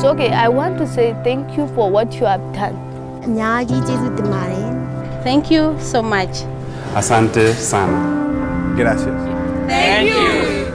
So, okay. I want to say thank you for what you have done. Thank you so much. Asante San. Gracias. Thank you.